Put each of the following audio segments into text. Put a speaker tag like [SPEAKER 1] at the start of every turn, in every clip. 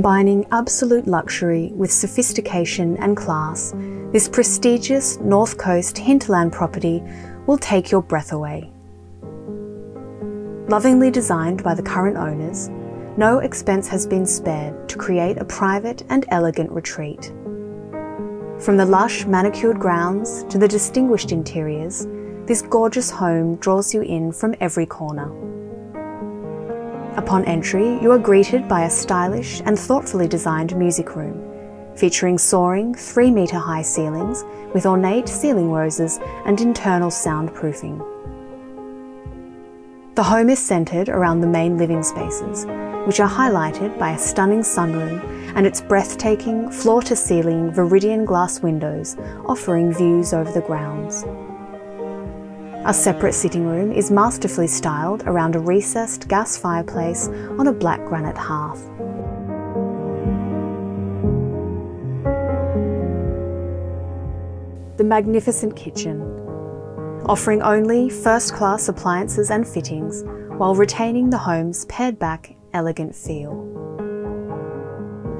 [SPEAKER 1] Combining absolute luxury with sophistication and class, this prestigious North Coast hinterland property will take your breath away. Lovingly designed by the current owners, no expense has been spared to create a private and elegant retreat. From the lush manicured grounds to the distinguished interiors, this gorgeous home draws you in from every corner. Upon entry, you are greeted by a stylish and thoughtfully designed music room, featuring soaring 3 metre high ceilings with ornate ceiling roses and internal soundproofing. The home is centred around the main living spaces, which are highlighted by a stunning sunroom and its breathtaking floor to ceiling Viridian glass windows offering views over the grounds. A separate sitting room is masterfully styled around a recessed gas fireplace on a black granite hearth. The magnificent kitchen, offering only first class appliances and fittings while retaining the home's pared back, elegant feel.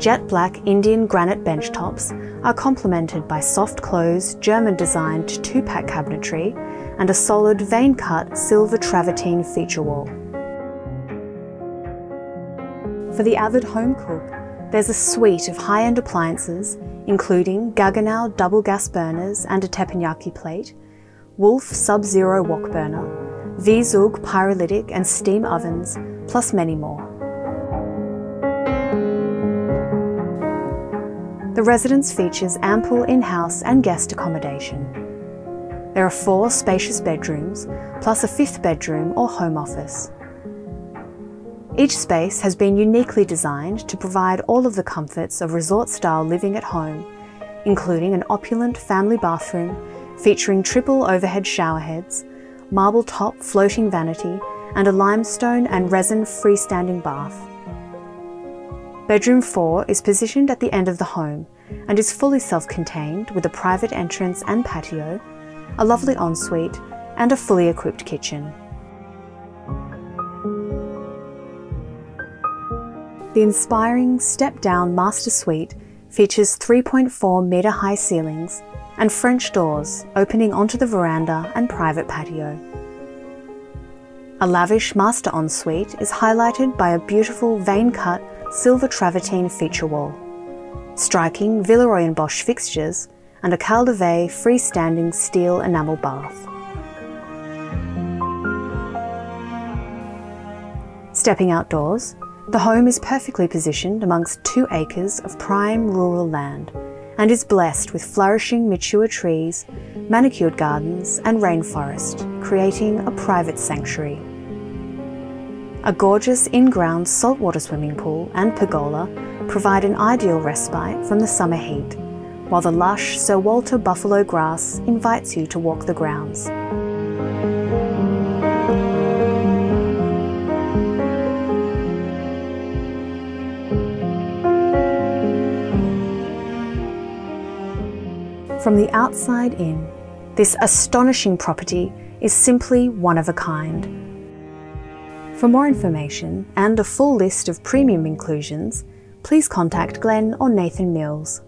[SPEAKER 1] Jet black Indian granite benchtops are complemented by soft close German designed two pack cabinetry and a solid vein cut silver travertine feature wall. For the avid home cook, there's a suite of high end appliances, including Gaggenau double gas burners and a teppanyaki plate, Wolf Sub Zero wok burner, V-Zug pyrolytic and steam ovens, plus many more. The residence features ample in house and guest accommodation. There are four spacious bedrooms, plus a fifth bedroom or home office. Each space has been uniquely designed to provide all of the comforts of resort-style living at home, including an opulent family bathroom featuring triple overhead shower heads, marble top floating vanity, and a limestone and resin freestanding bath. Bedroom 4 is positioned at the end of the home and is fully self-contained with a private entrance and patio, a lovely ensuite, and a fully equipped kitchen. The inspiring step-down master suite features 3.4 metre high ceilings and French doors opening onto the veranda and private patio. A lavish master ensuite is highlighted by a beautiful vein-cut silver travertine feature wall, striking Villeroy and Boch fixtures and a Kaldewei freestanding steel enamel bath. Stepping outdoors, the home is perfectly positioned amongst two acres of prime rural land and is blessed with flourishing mature trees, manicured gardens and rainforest, creating a private sanctuary. A gorgeous in-ground saltwater swimming pool and pergola provide an ideal respite from the summer heat while the lush Sir Walter buffalo grass invites you to walk the grounds. From the outside in, this astonishing property is simply one of a kind. For more information and a full list of premium inclusions, please contact Glenn or Nathan Mills.